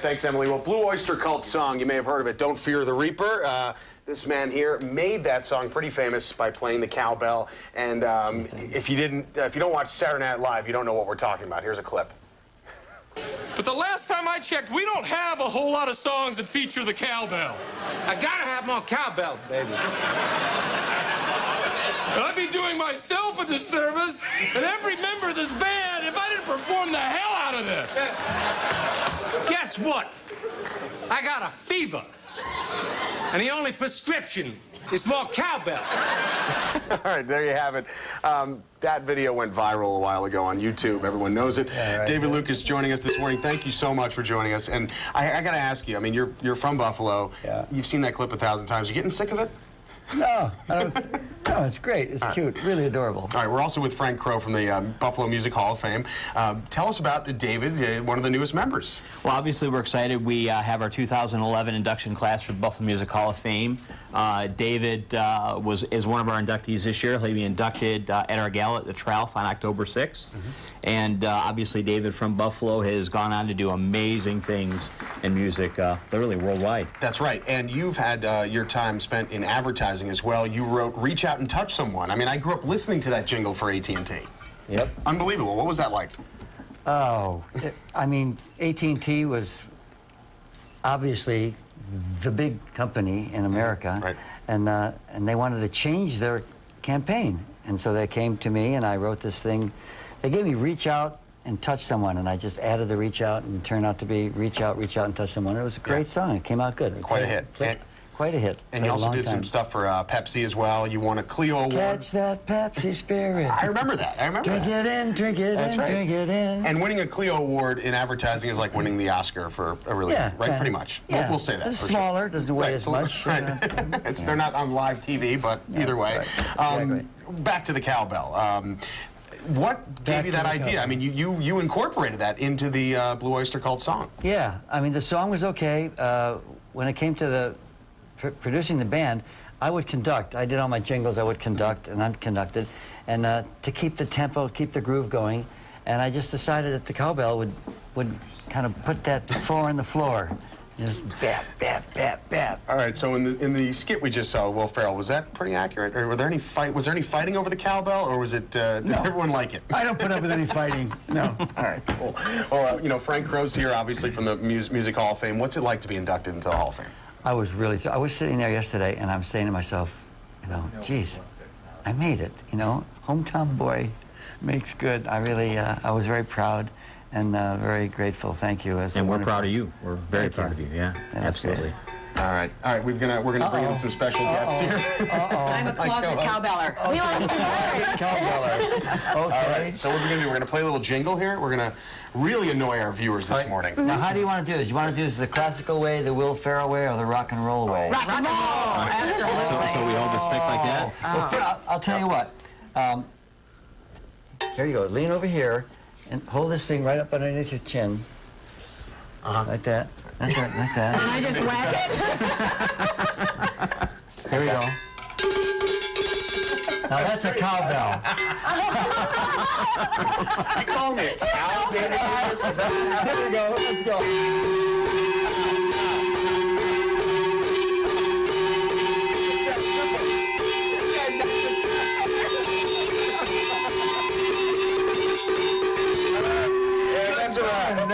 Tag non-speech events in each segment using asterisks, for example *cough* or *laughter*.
Thanks, Emily. Well, Blue Oyster Cult song, you may have heard of it, Don't Fear the Reaper. Uh, this man here made that song pretty famous by playing the cowbell. And um, if you didn't, uh, if you don't watch Saturday Night Live, you don't know what we're talking about. Here's a clip. But the last time I checked, we don't have a whole lot of songs that feature the cowbell. I gotta have more cowbell, baby. I'd be doing myself a disservice and every member of this band if I didn't perform the hell out of this. Guess what? I got a fever. And the only prescription is more cowbell. *laughs* All right, there you have it. Um, that video went viral a while ago on YouTube. Everyone knows it. right. David Lucas joining us this morning. Thank you so much for joining us. And I, I got to ask you. I mean, you're you're from Buffalo. Yeah. You've seen that clip a thousand times. You getting sick of it? No, *laughs* no, it's great. It's cute, really adorable. All right, we're also with Frank Crow from the um, Buffalo Music Hall of Fame. Um, tell us about David, uh, one of the newest members. Well, obviously, we're excited. We uh, have our 2011 induction class for the Buffalo Music Hall of Fame. Uh, David uh, was is one of our inductees this year. He'll be inducted uh, at our gala at the Tralf on October 6th. And uh, obviously, David from Buffalo has gone on to do amazing things in music, uh, literally worldwide. That's right. And you've had uh, your time spent in advertising as well. You wrote "Reach Out and Touch Someone." I mean, I grew up listening to that jingle for AT&T. Yep. Unbelievable. What was that like? Oh, it- I mean, AT&T was obviously the big company in America, Right. and uh, and they wanted to change their campaign, and so they came to me, and I wrote this thing. They gave me reach out and touch someone, and I just added the reach out, and turned out to be reach out, reach out, and touch someone. It was a great Yeah. song. It came out good. It Quite a hit. played- And- quite a hit. And you also did some stuff for uh, Pepsi as well. You won a Clio Award. Catch that Pepsi spirit. I remember that. I remember Drink that. it in, drink it That's in, right. drink it in. And winning a Clio Award in advertising is like winning the Oscar for a really, Yeah, right? Pretty much. We'll- We'll, say that. It's for sure. smaller, doesn't weigh Right, as much, Right. *laughs* it's, They're not on live TV, but either way. right. Um, Exactly. Back to the cowbell. Um, what gave you that idea? I mean, you, you you incorporated that into the uh, Blue Oyster Cult song. Yeah, I mean the song was okay. Uh, when it came to the pr- producing the band, I would conduct. I did all my jingles. I would conduct and unconducted, and uh, to keep the tempo, keep the groove going. And I just decided that the cowbell would would kind of put that four on the floor, just bap bap bap bap. All right. So in the in the skit we just saw, Will Ferrell, was that pretty accurate? Or were there any fight? Was there any fighting over the cowbell, or was it? Uh, did No. everyone like it? I don't put up with any fighting. No. *laughs* All right, cool. Well, uh, you know, Frank Crow's here, obviously from the Mus- Music Hall of Fame. What's it like to be inducted into the Hall of Fame? I was really, I was sitting there yesterday and I'm saying to myself, you know, geez, I made it, you know, hometown boy *laughs* makes good. I really, uh, I was very proud and uh, very grateful. Thank you. It's a And we're proud of you. We're very Thank proud you. of you. Yeah, Yeah, that's great. Absolutely. All right, all right. We're gonna we're gonna bring in Uh-oh. some special guests here. I'm a *laughs* closet co-host. cowbeller. We want to. Cowbeller. *laughs* Okay. right. So what we're gonna do? We're gonna play a little jingle here. We're gonna really annoy our viewers this morning. Now, how do you want to do this? You want to do this the classical way, the Will Ferrell way, or the rock and roll way? Rock and roll. Absolutely. So, so we hold the stick like that? Well, fir- I'll, I'll tell you what. Um, here you go. Lean over here and hold this thing right up underneath your chin. Uh-huh. Like that. Like that. Like that. And I just whack it. *laughs* Here we go. Now that's a cowbell. *laughs* You call me a cow, David Davis? Is that? Here we go. Let's go.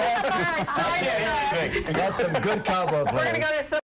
*laughs* that's some good cowboy playing. We're going to go to some